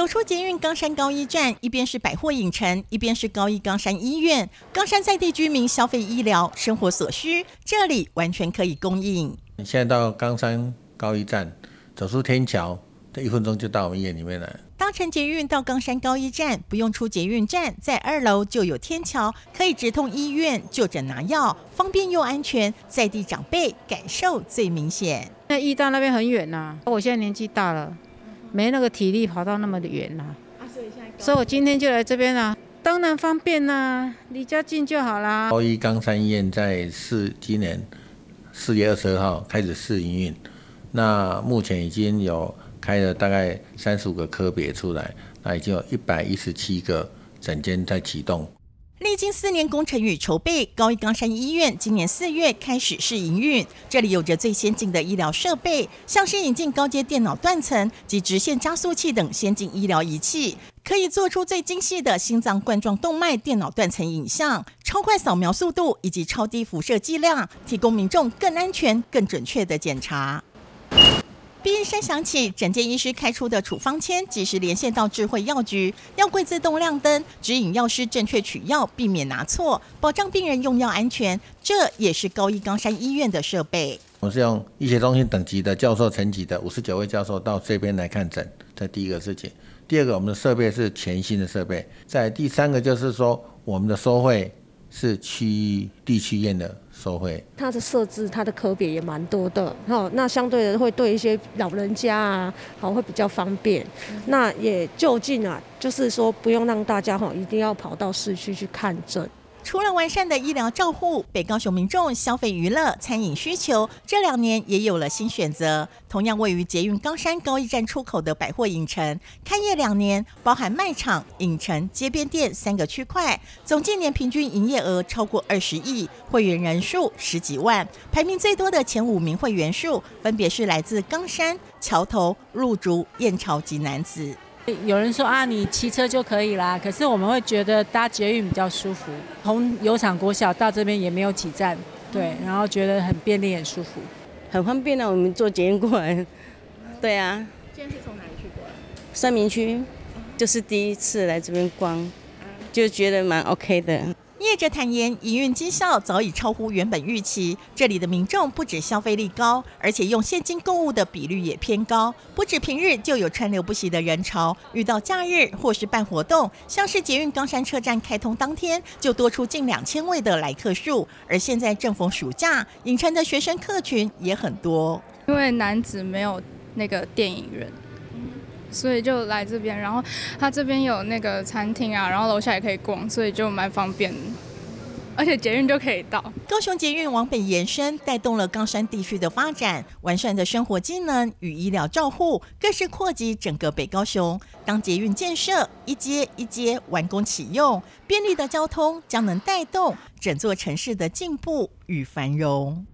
走出捷运冈山高一站，一边是百货影城，一边是高一冈山医院。冈山在地居民消费医疗生活所需，这里完全可以供应。你现在到冈山高一站，走出天桥，这一分钟就到我们医院里面来。搭乘捷运到冈山高一站，不用出捷运站，在二楼就有天桥，可以直通医院就诊拿药，方便又安全，在地长辈感受最明显。那医大那边很远呐，我现在年纪大了。没那个体力跑到那么远呐，所以我今天就来这边啦。当然方便啦，离家近就好啦。高一冈山医院在四今年四月二十二号开始试营运，那目前已经有开了大概三十五个科别出来，那已经有一百一十七个诊间在启动。历经四年工程与筹备，高一冈山医院今年四月开始试营运。这里有着最先进的医疗设备，像是引进高阶电脑断层及直线加速器等先进医疗仪器，可以做出最精细的心脏冠状动脉电脑断层影像、超快扫描速度以及超低辐射剂量，提供民众更安全、更准确的检查。闭音声响起，诊间医师开出的处方签及时连线到智慧药局，药柜自动亮灯，指引药师正确取药，避免拿错，保障病人用药安全。这也是高一冈山医院的设备。我是用医学中心等级的教授层级的五十九位教授到这边来看诊，这第一个事情。第二个，我们的设备是全新的设备。在第三个就是说，我们的收费是区域地区院的。收费，它的设置，它的科别也蛮多的，哈，那相对的会对一些老人家啊，好会比较方便，那也就近啊，就是说不用让大家哈一定要跑到市区去看诊。除了完善的医疗照护，北高雄民众消费娱乐、餐饮需求这两年也有了新选择。同样位于捷运冈山高一站出口的百货影城，开业两年，包含卖场、影城、街边店三个区块，总近年平均营业额超过二十亿，会员人数十几万。排名最多的前五名会员数，分别是来自冈山、桥头、入竹、燕巢及男子。有人说啊，你骑车就可以啦，可是我们会觉得搭捷运比较舒服。从油厂国小到这边也没有几站，对，然后觉得很便利、很舒服，很方便的。我们坐捷运过来，对啊。今天是从哪里去过来？三明区，就是第一次来这边逛，就觉得蛮 OK 的。业者坦言，营运绩效早已超乎原本预期。这里的民众不止消费力高，而且用现金购物的比率也偏高。不止平日就有川流不息的人潮，遇到假日或是办活动，像是捷运冈山车站开通当天，就多出近两千位的来客数。而现在正逢暑假，影城的学生客群也很多。因为男子没有那个电影人。所以就来这边，然后他这边有那个餐厅啊，然后楼下也可以逛，所以就蛮方便，而且捷运就可以到。高雄捷运往北延伸，带动了冈山地区的发展，完善的生活机能与医疗照护，更是扩及整个北高雄。当捷运建设一阶一阶完工启用，便利的交通将能带动整座城市的进步与繁荣。